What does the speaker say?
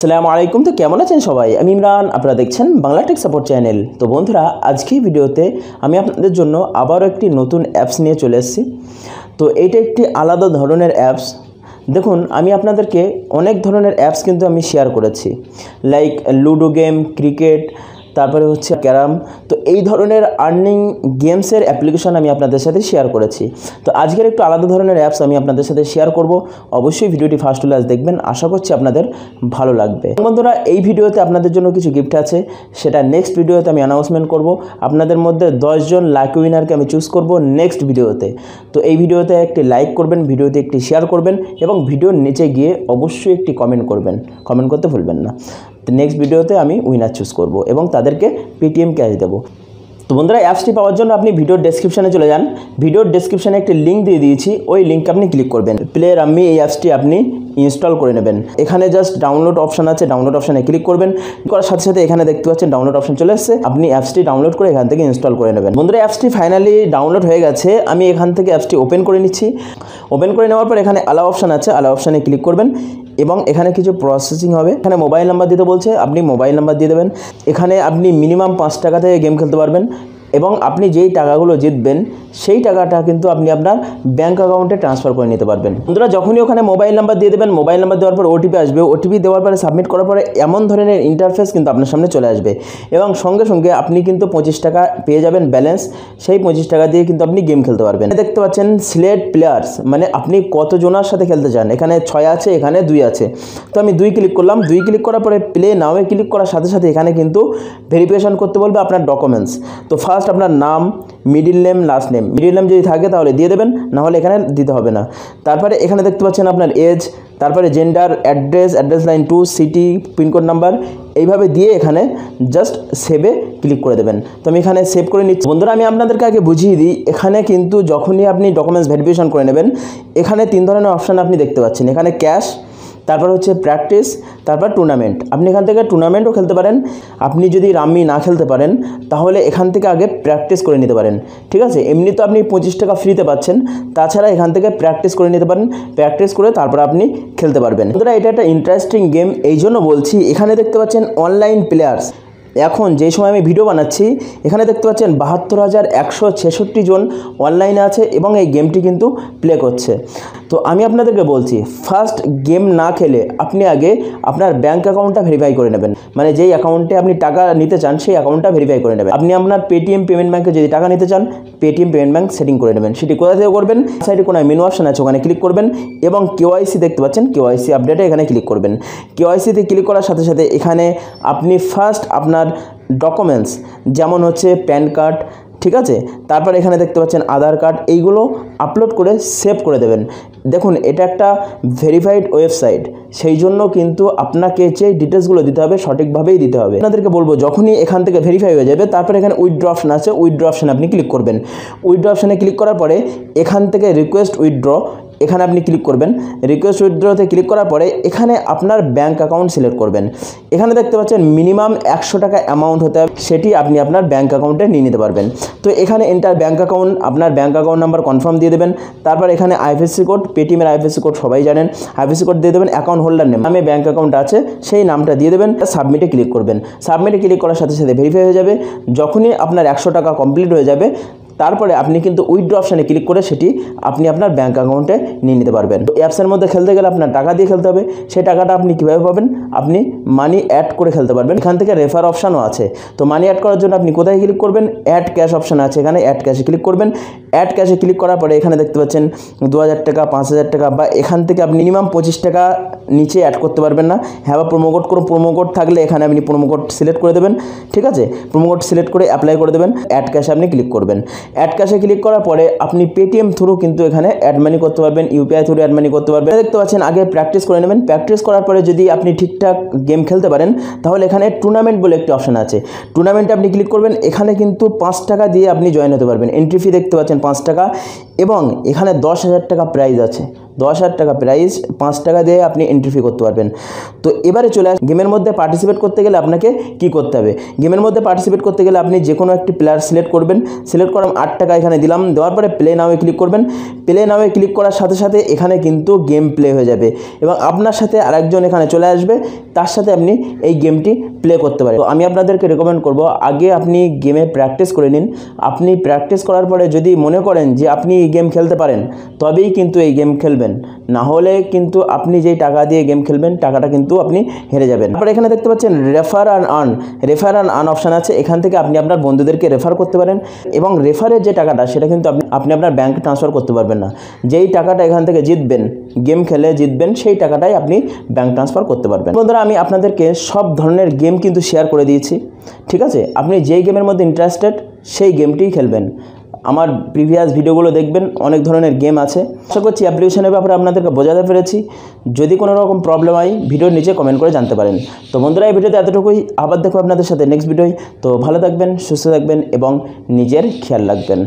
আসসালামু আলাইকুম, তো কেমন আছেন সবাই? আমি ইমরান, আপনারা দেখছেন বাংলা টেক সাপোর্ট চ্যানেল তো বন্ধুরা, আজকে ভিডিওতে আমি আপনাদের জন্য আবারও একটি নতুন অ্যাপস নিয়ে চলে এসেছি। তো এইটা একটি আলাদা ধরনের অ্যাপস দেখুন, আমি আপনাদেরকে অনেক ধরনের অ্যাপস কিন্তু আমি শেয়ার করেছি। লাইক লুডো গেম ক্রিকেট তারপরে হচ্ছে ক্যারাম তো এই ধরনের আর্নিং গেমসের অ্যাপ্লিকেশন আমি আপনাদের সাথে শেয়ার করেছি। তো আজকের একটু আলাদা ধরনের অ্যাপস আমি আপনাদের সাথে শেয়ার করব। অবশ্যই ভিডিওটি ফার্স্ট ক্লাস দেখবেন। আশা করছি আপনাদের ভালো লাগবে। বন্ধুরা, এই ভিডিওতে আপনাদের জন্য কিছু গিফট আছে। সেটা নেক্সট ভিডিওতে আমি অ্যানাউন্সমেন্ট করব। আপনাদের মধ্যে দশজন লাকি উইনারকে আমি চুজ করব নেক্সট ভিডিওতে। তো এই ভিডিওতে একটি লাইক করবেন, ভিডিওতে একটি শেয়ার করবেন এবং ভিডিওর নিচে গিয়ে অবশ্যই একটি কমেন্ট করবেন। কমেন্ট করতে ভুলবেন না। নেক্সট ভিডিওতে আমি উইনার চুজ করব এবং তাদেরকে পেটিএম ক্যাশ দেবো। তো বন্ধুরা অ্যাপসটি পাওয়ার জন্য আপনি ভিডিওর ডেসক্রিপশানে চলে যান। ভিডিওর ডেসক্রিপশানে একটি লিঙ্ক দিয়ে দিয়েছি, ওই লিঙ্কে আপনি ক্লিক করবেন। প্লে রাম্মি এই অ্যাপসটি আপনি ইনস্টল করে নেবেন। এখানে জাস্ট ডাউনলোড অপশান আছে ডাউনলোড অপশানে ক্লিক করবেন। করার সাথে সাথে এখানে দেখতে পাচ্ছেন ডাউনলোড অপশান চলে এসেছে। আপনি অ্যাপসটি ডাউনলোড করে এখান থেকে ইনস্টল করে নেবেন। বন্ধুরা অ্যাপসটি ফাইনালি ডাউনলোড হয়ে গেছে। আমি এখান থেকে অ্যাপসটি ওপেন করে নিচ্ছি। ওপেন করে নেওয়ার পর এখানে আলা অপশান আছে। আলা অপশানে ক্লিক করবেন। এবং এখানে কিছু প্রসেসিং হবে। এখানে মোবাইল নাম্বার দিতে বলছে, আপনি মোবাইল নাম্বার দিয়ে দেবেন। এখানে আপনি মিনিমাম পাঁচ টাকা থেকে গেম খেলতে পারবেন। এবং আপনি যেই টাকাগুলো জিতবেন, সেই টাকাটা কিন্তু আপনি আপনার ব্যাঙ্ক অ্যাকাউন্টে ট্রান্সফার করে নিতে পারবেন। বন্ধুরা, যখনই ওখানে মোবাইল নাম্বার দিয়ে দেবেন মোবাইল নাম্বার দেওয়ার পর ওটিপি আসবে। ওটিপি দেওয়ার পরে সাবমিট করার পরে এমন ধরনের ইন্টারফেস কিন্তু আপনার সামনে চলে আসবে। এবং সঙ্গে সঙ্গে আপনি কিন্তু পঁচিশ টাকা পেয়ে যাবেন ব্যালেন্স সেই পঁচিশ টাকা দিয়ে কিন্তু আপনি গেম খেলতে পারবেন। দেখতে পাচ্ছেন সিলেট প্লেয়ার্স মানে আপনি কতজনার সাথে খেলতে চান? এখানে ছয় আছে, এখানে দুই আছে। তো আমি দুই ক্লিক করলাম। দুই ক্লিক করার পরে প্লে নাওয়ে ক্লিক করার সাথে সাথে এখানে কিন্তু ভেরিফিকেশন করতে বলবে আপনার ডকুমেন্টস তো ফার্স্ট আপনার নাম middle name last name middle name যদি থাকে তাহলে দিয়ে দেবেন নাহলে এখানে দিতে হবে না। তারপরে এখানে দেখতে পাচ্ছেন আপনার এজ তারপরে gender address address line two city pincode number এইভাবে দিয়ে এখানে জাস্ট সেভে ক্লিক করে দেবেন। তো আমি এখানে সেভ করে নিচ্ছি। বন্ধুরা, আমি আপনাদেরকে আগে বুঝিয়ে দিই, এখানে কিন্তু যখনই আপনি ডকুমেন্টস ভেরিফিকেশন করে নেবেন, এখানে তিন ধরনের অপশান আপনি দেখতে পাচ্ছেন। এখানে ক্যাশ তারপর হচ্ছে প্র্যাকটিস তারপর টুর্নামেন্ট আপনি এখান থেকে টুর্নামেন্টও খেলতে পারেন। আপনি যদি রাম্মি না খেলতে পারেন, তাহলে এখান থেকে আগে প্র্যাকটিস করে নিতে পারেন। ঠিক আছে? এমনি তো আপনি পঁচিশ টাকা ফ্রিতে পাচ্ছেন। তাছাড়া এখান থেকে প্র্যাকটিস করে নিতে পারেন। প্র্যাকটিস করে তারপর আপনি খেলতে পারবেন। বন্ধুরা, এটা একটা ইন্টারেস্টিং গেম এই জন্য বলছি, এখানে দেখতে পাচ্ছেন অনলাইন প্লেয়ার্স এখন যে সময় আমি ভিডিও বানাচ্ছি, এখানে দেখতে পাচ্ছেন বাহাত্তর হাজার একশো ছেষট্টি জন অনলাইনে আছে এবং এই গেমটি কিন্তু প্লে করছে। তো আমি আপনাদেরকে বলছি ফার্স্ট গেম না খেলে আপনি আগে আপনার ব্যাঙ্ক অ্যাকাউন্টটা ভেরিফাই করে নেবেন। মানে যেই অ্যাকাউন্টে আপনি টাকা নিতে চান, সেই অ্যাকাউন্টটা ভেরিফাই করে নেবেন। আপনি আপনার পেটিএম পেমেন্ট ব্যাঙ্কে যদি টাকা নিতে চান পেটিএম পেমেন্ট ব্যাঙ্ক সেটিং করে নেবেন। সেটি কোথা থেকে করবেন? সাইডে কোনো মেনু অপশন আছে, ওখানে ক্লিক করবেন এবং কেওয়াইসি দেখতে পাচ্ছেন কেওয়াইসি আপডেটে এখানে ক্লিক করবেন। কেওয়াইসিতে ক্লিক করার সাথে সাথে এখানে আপনি ফার্স্ট আপনার ডকুমেন্টস যেমন হচ্ছে প্যান কার্ড ঠিক আছে? তারপর এখানে দেখতে পাচ্ছেন আধার কার্ড, এইগুলো আপলোড করে সেভ করে দেবেন। দেখুন, এটা একটা ভেরিফাইড ওয়েবসাইট সেই জন্য কিন্তু আপনাকে যে ডিটেলসগুলো দিতে হবে সঠিকভাবেই দিতে হবে। আপনাদেরকে বলব, যখনই এখান থেকে ভেরিফাই হয়ে যাবে, তারপর এখানে উইথড্র অপশন আছে উইথড্র অপশানে আপনি ক্লিক করবেন। উইথড্র অপশানে ক্লিক করার পরে এখান থেকে রিকোয়েস্ট উইথড্র এখানে আপনি ক্লিক করবেন। রিকোয়েস্ট উইথড্রতে ক্লিক করার পরে এখানে আপনার ব্যাঙ্ক অ্যাকাউন্ট সিলেক্ট করবেন। এখানে দেখতে পাচ্ছেন মিনিমাম একশো টাকা অ্যামাউন্ট হতে হবে। সেটি আপনি আপনার ব্যাঙ্ক অ্যাকাউন্টে নিয়ে নিতে পারবেন। তো এখানে এন্টার ব্যাঙ্ক অ্যাকাউন্ট আপনার ব্যাঙ্ক অ্যাকাউন্ট নাম্বার কনফার্ম দিয়ে দেবেন। তারপর এখানে আইএফএসসি কোড পেটিএমের আইএফএসসি কোড সবাই জানেন। আইএফএসসি কোড দিয়ে দেবেন অ্যাকাউন্ট হোল্ডার নেম আমি ব্যাঙ্ক অ্যাকাউন্ট আছে, সেই নামটা দিয়ে দেবেন সাবমিটে ক্লিক করবেন। সাবমিটে ক্লিক করার সাথে সাথে ভেরিফাই হয়ে যাবে। যখনই আপনার একশো টাকা কমপ্লিট হয়ে যাবে তারপরে আপনি কিন্তু উইথড্র অপশানে ক্লিক করে সেটি আপনি আপনার ব্যাঙ্ক অ্যাকাউন্টে নিয়ে নিতে পারবেন। তো অ্যাপসের মধ্যে খেলতে গেলে আপনার টাকা দিয়ে খেলতে হবে। সেই টাকাটা আপনি কীভাবে পাবেন? আপনি মানি অ্যাড করে খেলতে পারবেন। এখান থেকে রেফার অপশানও আছে। তো মানি অ্যাড করার জন্য আপনি কোথায় ক্লিক করবেন? অ্যাড ক্যাশ অপশান আছে এখানে। অ্যাড ক্যাশে ক্লিক করবেন। অ্যাড ক্যাশে ক্লিক করার পরে এখানে দেখতে পাচ্ছেন দু হাজার টাকা, পাঁচ হাজার টাকা বা এখান থেকে আপনি মিনিমাম পঁচিশ টাকা নিচে অ্যাড করতে পারবেন না। হ্যাঁ বা প্রোমো কোড কোনো প্রোমো কোড থাকলে এখানে আপনি প্রোমো কোড সিলেক্ট করে দেবেন। ঠিক আছে? প্রোমো কোড সিলেক্ট করে অ্যাপ্লাই করে দেবেন। অ্যাড ক্যাশে আপনি ক্লিক করবেন। অ্যাড ক্যাশে ক্লিক করার পরে আপনি পেটিএম থ্রু কিন্তু এখানে অ্যাড মানি করতে পারবেন ইউপিআই থ্রু অ্যাড মানি করতে পারবেন। দেখতে পাচ্ছেন, আগে প্র্যাকটিস করে নেবেন। প্র্যাকটিস করার পরে যদি আপনি ঠিকঠাক গেম খেলতে পারেন, তাহলে এখানে টুর্নামেন্ট বলে একটি অপশান আছে। টুর্নামেন্টে আপনি ক্লিক করবেন, এখানে কিন্তু পাঁচ টাকা দিয়ে আপনি জয়েন হতে পারবেন। এন্ট্রি ফি দেখতে পাচ্ছেন, পাঁচ টাকা। এবং এখানে দশ হাজার টাকা প্রাইজ আছে। দশ হাজার টাকা প্রাইজ পাঁচ টাকা দিয়ে আপনি এন্ট্রি ফি করতে পারবেন। তো এবারে চলে আস গেমের মধ্যে পার্টিসিপেট করতে গেলে আপনাকে কি করতে হবে? গেমের মধ্যে পার্টিসিপেট করতে গেলে আপনি যে কোনো একটি প্লেয়ার সিলেক্ট করবেন। সিলেক্ট করাম আট টাকা এখানে দিলাম, দেওয়ার পরে প্লে নামে ক্লিক করবেন। প্লে নামে ক্লিক করার সাথে সাথে এখানে কিন্তু গেম প্লে হয়ে যাবে। এবং আপনার সাথে আরেকজন এখানে চলে আসবে, তার সাথে আপনি এই গেমটি প্লে করতে পারেন। তো আমি আপনাদেরকে রেকমেন্ড করব, আগে আপনি গেমে প্র্যাকটিস করে নিন। আপনি প্র্যাকটিস করার পরে যদি মনে করেন যে আপনি এই গেম খেলতে পারেন, তবেই কিন্তু এই গেম খেলবেন। না হলে কিন্তু আপনি যেই টাকা দিয়ে গেম খেলবেন, টাকাটা কিন্তু আপনি হেরে যাবেন। তারপর এখানে দেখতে পাচ্ছেন refer and earn refer and earn option আছে। এখান থেকে আপনি আপনার বন্ধুদেরকে রেফার করতে পারেন এবং রেফারের যে টাকাটা, সেটা কিন্তু আপনি আপনি আপনার ব্যাংকে ট্রান্সফার করতে পারবেন না। যেই টাকাটা এখান থেকে জিতবেন গেম খেলে জিতবেন, সেই টাকাটাই আপনি ব্যাংক ট্রান্সফার করতে পারবেন। বন্ধুরা, আমি আপনাদেরকে সব ধরনের গেম কিন্তু শেয়ার করে দিয়েছি। ঠিক আছে? আপনি যেই গেমের মধ্যে ইন্টারেস্টেড সেই গেমটিই খেলবেন। আমার প্রিভিয়াস ভিডিওগুলো দেখবেন, অনেক ধরনের গেম আছে। আশা করছি অ্যাপ্লিকেশনের ব্যাপারে আপনাদেরকে বোঝাতে পেরেছি। যদি কোনো রকম প্রবলেম হয় ভিডিওর নিচে কমেন্ট করে জানতে পারেন। তো বন্ধুরা, এই ভিডিওতে এতটুকুই। আবার দেখো আপনাদের সাথে নেক্সট ভিডিওয় তো ভালো থাকবেন, সুস্থ থাকবেন এবং নিজের খেয়াল রাখবেন।